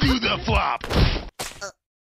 do the flop.